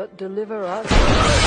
but deliver us.